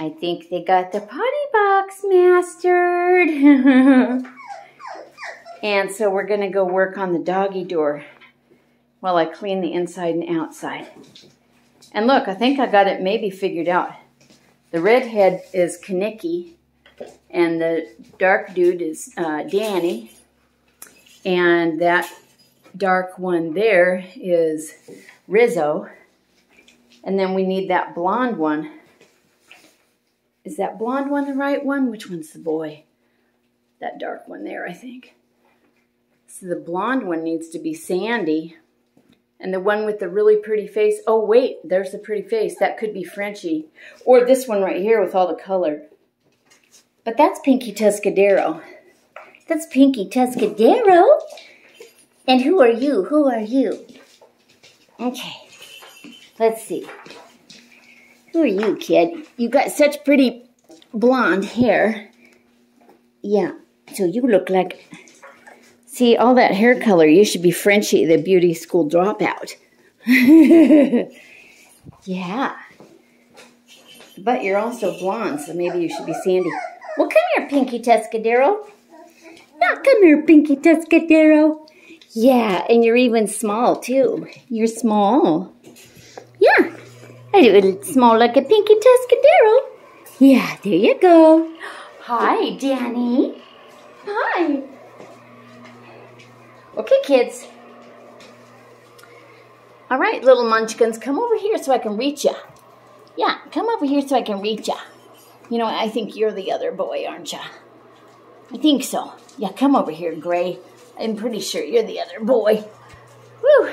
I think they got the potty box mastered. and so we're going to go work on the doggy door while I clean the inside and outside. And look, I think I got it maybe figured out. The redhead is Kenickie, and the dark dude is uh, Danny, and that dark one there is Rizzo. And then we need that blonde one. Is that blonde one the right one? Which one's the boy? That dark one there, I think. So the blonde one needs to be Sandy. And the one with the really pretty face, oh wait, there's the pretty face. That could be Frenchie. Or this one right here with all the color. But that's Pinky Tuscadero. That's Pinky Tuscadero. And who are you? Who are you? Okay, let's see. Who are you, kid? You got such pretty blonde hair. Yeah, so you look like See, all that hair color, you should be Frenchie, the beauty school dropout. yeah. But you're also blonde, so maybe you should be Sandy. Well, come here, Pinky Tuscadero. Now, come here, Pinky Tuscadero. Yeah, and you're even small, too. You're small. Yeah, Do it small like a Pinky Tuscadero. Yeah, there you go. Hi, Danny. Hi. Okay, kids. All right, little munchkins, come over here so I can reach you. Yeah, come over here so I can reach you. You know, I think you're the other boy, aren't you? I think so. Yeah, come over here, Gray. I'm pretty sure you're the other boy. Woo!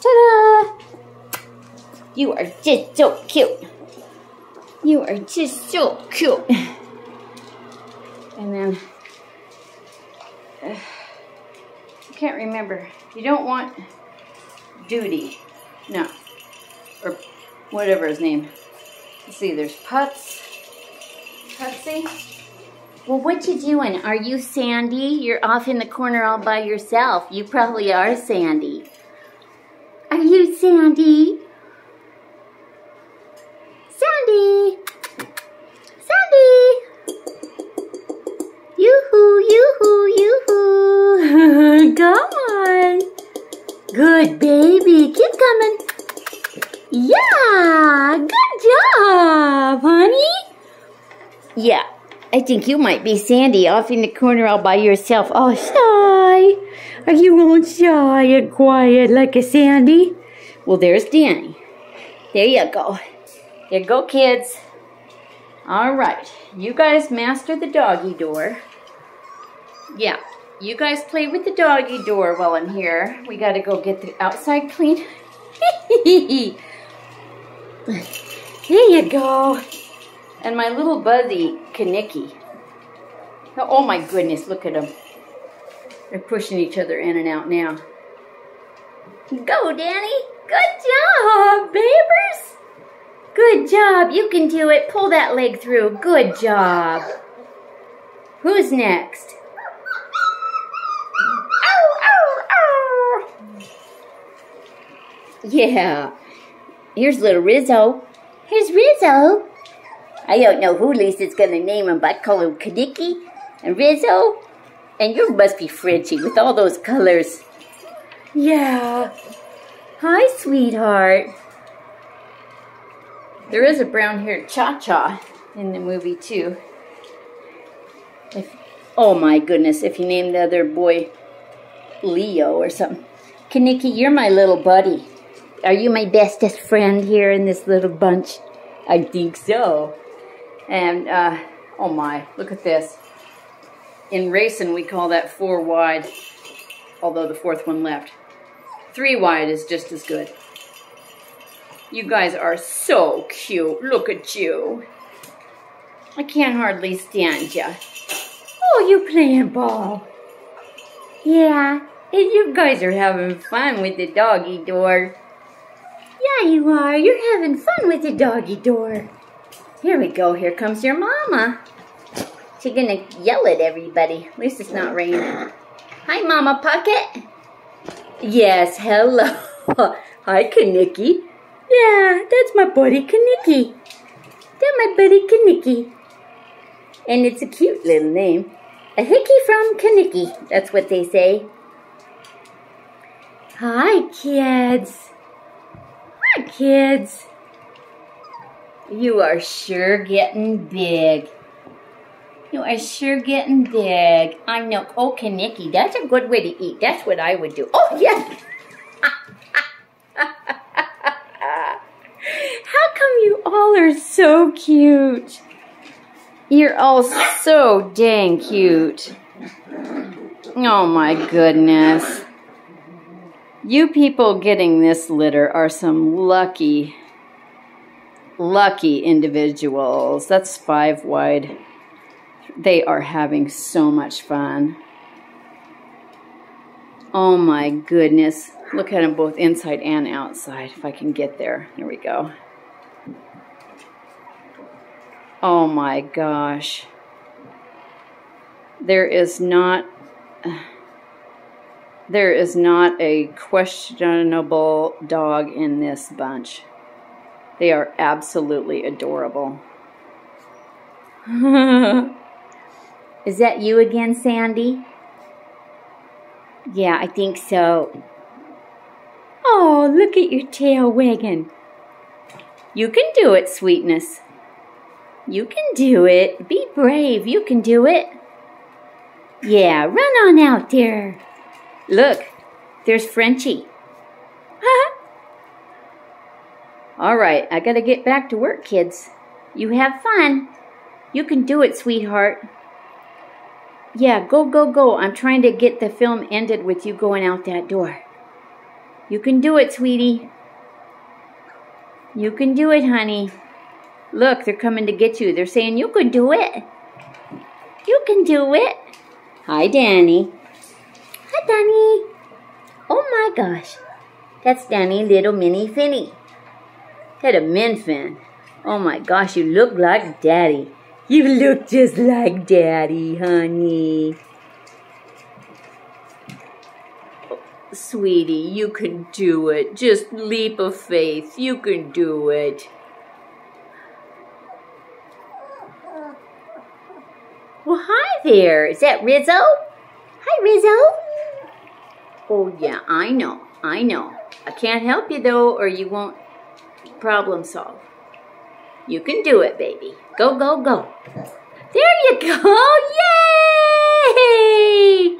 Ta-da! You are just so cute. You are just so cute. And then... Uh, can't remember. You don't want Doody. No. Or whatever his name. Let's see, there's Putz. Putzie. Well, what you doing? Are you Sandy? You're off in the corner all by yourself. You probably are Sandy. Are you Sandy? Sandy! Sandy! Yoo-hoo, yoo-hoo, yoo-hoo. Come on. Good baby. Keep coming. Yeah. Good job, honey. Yeah. I think you might be Sandy off in the corner all by yourself. Oh, shy. Are you all shy and quiet like a Sandy? Well, there's Danny. There you go. You go, kids. All right. You guys master the doggy door. Yeah. You guys play with the doggy door while I'm here. We gotta go get the outside clean. there you go. And my little buddy, Kenickie. Oh my goodness, look at them. They're pushing each other in and out now. Go, Danny. Good job, job. You can do it. Pull that leg through. Good job. Who's next? Yeah. Here's little Rizzo. Here's Rizzo. I don't know who Lisa's going to name him, but I call him Kenickie and Rizzo. And you must be Frenchie with all those colors. Yeah. Hi, sweetheart. There is a brown-haired Cha-Cha in the movie, too. If, oh, my goodness, if you name the other boy Leo or something. Kenickie, you're my little buddy. Are you my bestest friend here in this little bunch? I think so. And, uh, oh my, look at this. In racing, we call that four wide, although the fourth one left. Three wide is just as good. You guys are so cute. Look at you. I can't hardly stand you. Oh, you playing ball. Yeah, and you guys are having fun with the doggy door. Yeah, you are. You're having fun with the doggy door. Here we go. Here comes your mama. She's gonna yell at everybody. At least it's not raining. Hi, Mama Pocket. Yes, hello. Hi, Kenickie. Yeah, that's my buddy Kenickie. That's my buddy Kenickie. And it's a cute little name. A hickey from Kenickie, that's what they say. Hi, kids. Hi, kids. You are sure getting big. You are sure getting big. I know. Oh, Kenickie, that's a good way to eat. That's what I would do. Oh, yeah. How come you all are so cute? You're all so dang cute. Oh my goodness. You people getting this litter are some lucky, lucky individuals. That's five wide. They are having so much fun. Oh my goodness. Look at them both inside and outside, if I can get there. Here we go. Oh my gosh. There is not... There is not a questionable dog in this bunch. They are absolutely adorable. is that you again, Sandy? Yeah, I think so. Oh, look at your tail wagging. You can do it, sweetness. You can do it. Be brave. You can do it. Yeah, run on out there. Look, there's Frenchie. All right, I gotta get back to work, kids. You have fun. You can do it, sweetheart. Yeah, go, go, go. I'm trying to get the film ended with you going out that door. You can do it, sweetie. You can do it, honey. Look, they're coming to get you. They're saying, you can do it. You can do it. Hi, Danny. Hi, Danny. Oh my gosh. That's Danny Little Mini Finny. Had a min fin. Oh my gosh, you look like Daddy. You look just like Daddy, honey. Sweetie, you can do it. Just leap of faith. You can do it. Well, hi there. Is that Rizzo? Hi, Rizzo. Oh, yeah, I know. I know. I can't help you, though, or you won't problem solve. You can do it, baby. Go, go, go. There you go. Yay!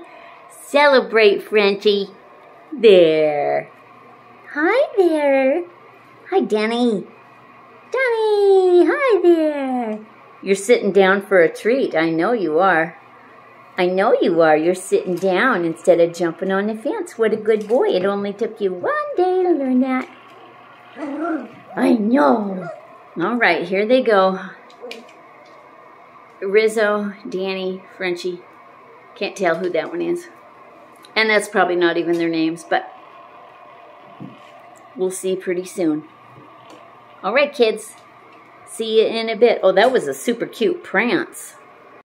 Celebrate, Frenchie. There. Hi there. Hi, Danny. Danny, hi there. You're sitting down for a treat. I know you are. I know you are. You're sitting down instead of jumping on the fence. What a good boy. It only took you one day to learn that. I know. All right, here they go. Rizzo, Danny, Frenchie. Can't tell who that one is. And that's probably not even their names, but we'll see pretty soon. All right, kids. See you in a bit. Oh, that was a super cute prance.